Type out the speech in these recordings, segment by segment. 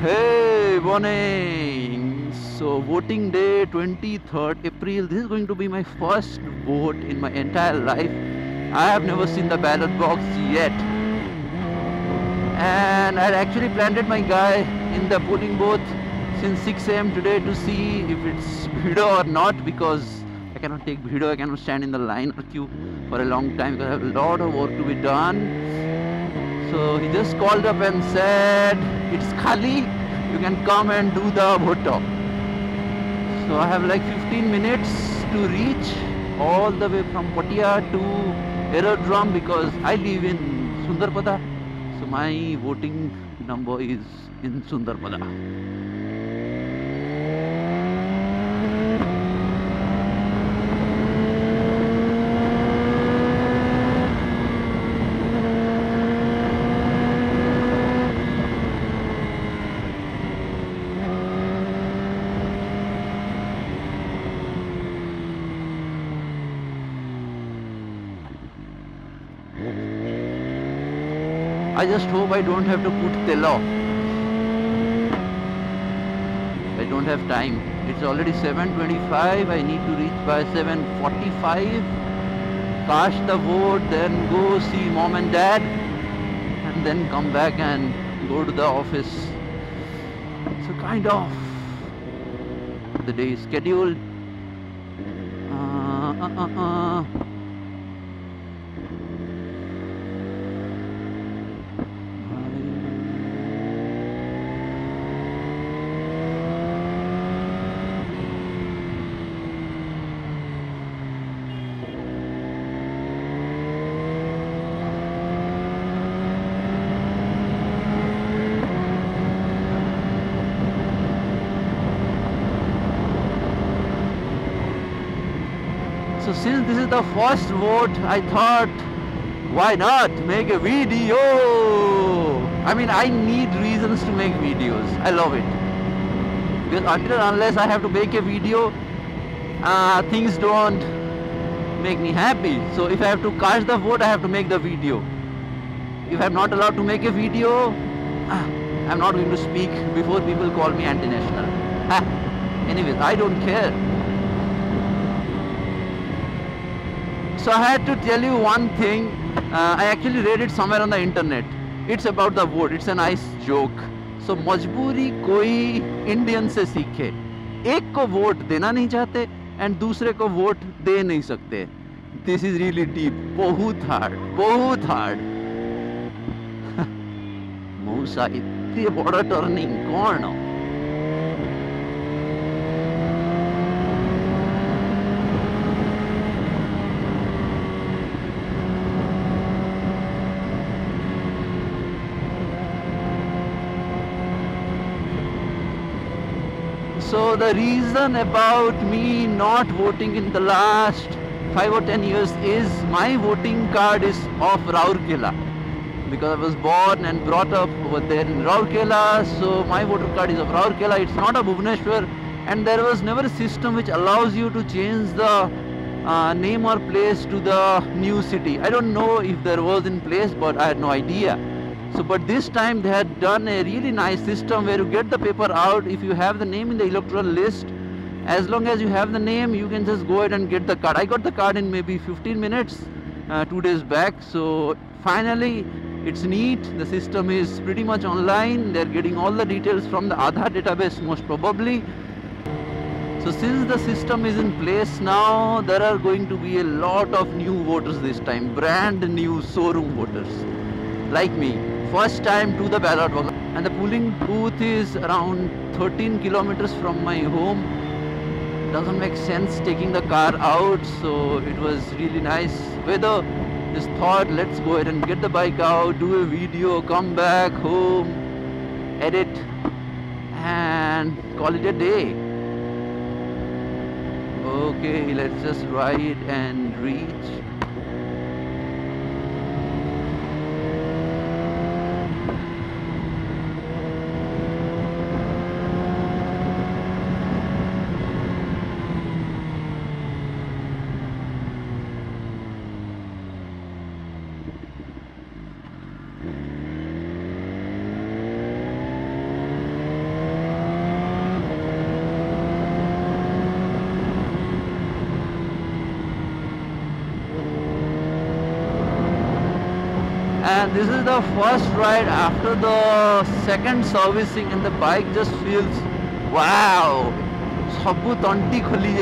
Hey, morning. So, voting day 23rd April. This is going to be my first vote in my entire life. I have never seen the ballot box yet. And I actually planted my guy in the polling booth since 6 am today to see if it's video or not because I cannot take video, I cannot stand in the line or queue for a long time because I have a lot of work to be done. So he just called up and said, it's Khali, you can come and do the voto. So I have like 15 minutes to reach all the way from Patia to Aerodrome because I live in Sundarpada. So my voting number is in Sundarpada. I just hope I don't have to put telo. I don't have time. It's already 7.25. I need to reach by 7.45. Cast the vote, then go see mom and dad. And then come back and go to the office. So kind of the day is scheduled. Uh, uh, uh, So since this is the first vote, I thought, why not make a video? I mean, I need reasons to make videos. I love it. Because until unless I have to make a video, uh, things don't make me happy. So if I have to cast the vote, I have to make the video. If I'm not allowed to make a video, I'm not going to speak before people call me anti-national. Anyways, I don't care. So I had to tell you one thing. Uh, I actually read it somewhere on the internet. It's about the vote. It's a nice joke. So मजबूरी कोई Indian से सीखे एक को vote देना नहीं चाहते and दूसरे को वोट दे नहीं सकते दिस इज़ रियली डीप बहुत हार्ड बहुत हार्ड मौसा इतने बड़ा टर्निंग कौन So the reason about me not voting in the last five or ten years is my voting card is of Raurkela because I was born and brought up over there in Raurkela. So my voter card is of Raurkela. It's not a Bhubaneswar, and there was never a system which allows you to change the uh, name or place to the new city. I don't know if there was in place, but I had no idea. So, but this time they had done a really nice system where you get the paper out. If you have the name in the electoral list, as long as you have the name, you can just go ahead and get the card. I got the card in maybe 15 minutes, uh, two days back. So finally, it's neat. The system is pretty much online. They're getting all the details from the Aadhaar database most probably. So since the system is in place now, there are going to be a lot of new voters this time, brand new showroom voters, like me. First time to the ballot box. And the polling booth is around 13 kilometers from my home. Doesn't make sense taking the car out, so it was really nice weather. Just thought, let's go ahead and get the bike out, do a video, come back home, edit, and call it a day. Okay, let's just ride and reach. and this is the first ride after the second servicing and the bike just feels wow! ସବୁ ତଣ୍ଟି ଖୋଲି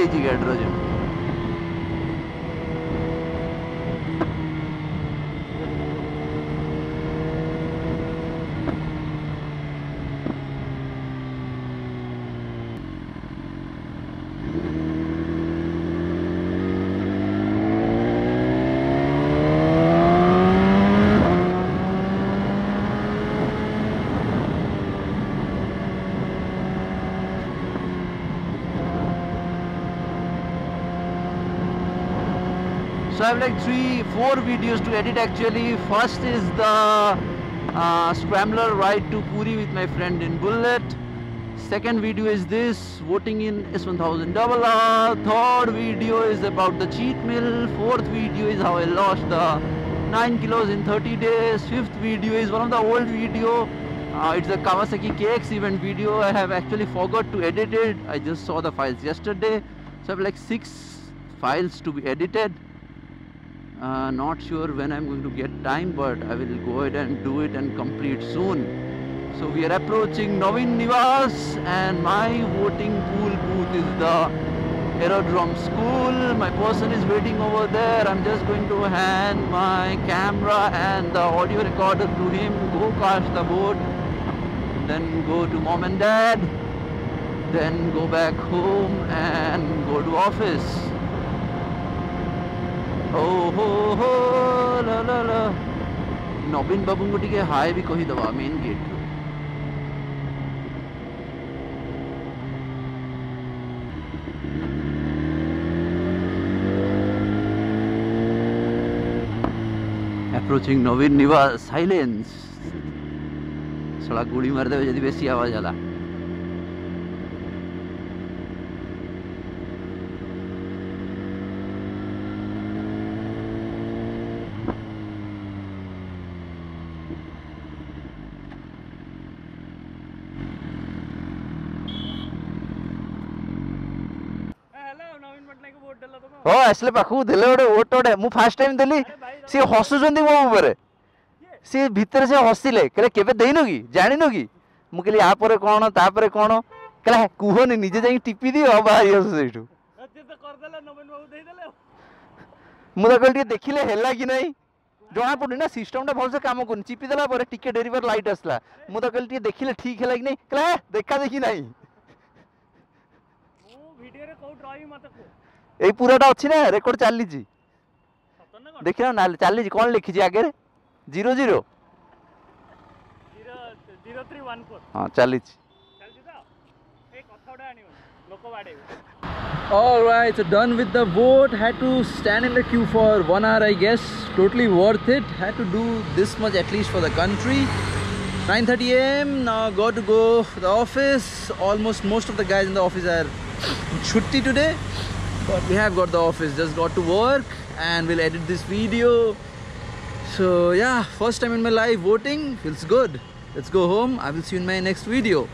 So I have like three, four videos to edit actually. First is the uh, scrambler ride to Puri with my friend in Bullet. Second video is this, voting in S1000 RR. Third video is about the cheat meal. Fourth video is how I lost the 9 kilos in 30 days. Fifth video is one of the old video. Uh, it's the Kawasaki KX event video. I have actually forgot to edit it. I just saw the files yesterday. So I have like six files to be edited. Uh, not sure when I'm going to get time, but I will go ahead and do it and complete soon. So we are approaching Navin Nivas, and my voting pool booth is the aerodrome school. My person is waiting over there. I'm just going to hand my camera and the audio recorder to him, go cast the vote, then go to mom and dad, then go back home and go to office. Nabin বাবুঙ্গটিকে হাই বি কহি দেওয়া main gate approaching নবীন নিবাস silence সড়া গুড়ি মার দেবে যদি বেশি আওয়াজ আলা। ହଁ ଆସିଲେ ପାଖକୁ ଦେଲେ ଗୋଟେ ଓଟ ଗୋଟେ ମୁଁ ଫାଷ୍ଟ ଟାଇମ୍ ଦେଲି ସିଏ ହସୁଛନ୍ତି ମୋ ଉପରେ ସିଏ ଭିତରେ ସେ ହସିଲେ କହିଲେ କେବେ ଦେଇନୁ କି ଜାଣିନୁ କି ମୁଁ କହିଲି ୟା ପରେ କ'ଣ ତାପରେ କ'ଣ କହିଲା "ହେ, କୁହନି ନିଜେ ଯାଇକି ଟିପି ଦିଅ ବାହାରି ଆସୁ ସେଇଠୁ ମୁଁ ତାକୁ କହିଲି ଟିକେ ଦେଖିଲେ ହେଲା କି ନାହିଁ ଜଣା ପଡୁନି ନା ସିଷ୍ଟମଟା ଭଲସେ କାମ କରୁନି ଚିପି ଦେଲା ପରେ ଟିକେ ଡେରି ପରେ ଲାଇଟ୍ ଆସିଲା ମୁଁ ତାକୁ କହିଲି ଟିକେ ଦେଖିଲେ ଠିକ୍ ହେଲା କି ନାହିଁ କହିଲା "ହେ, ଦେଖା ଦେଖି ନାହିଁ ଏଇ ପୁରାଟା ଅଛି ନା ରେକର୍ଡ ଚାଲିଛି ଦେଖିଲ ନା ଚାଲିଛି କ'ଣ ଲେଖିଛି ଆଗରେ ଜିରୋ ଜିରୋ ହଁ ଚାଲିଛି All right, so done with the vote. Had to stand in the queue for one hour, I guess. Totally worth it. Had to do this much at least for the country. 9:30 a.m. Now got to go to the office. Almost most of the guys in the office are chutti today, but we have got the office. Just got to work, and we'll edit this video. So yeah, first time in my life voting feels good. Let's go home. I will see you in my next video.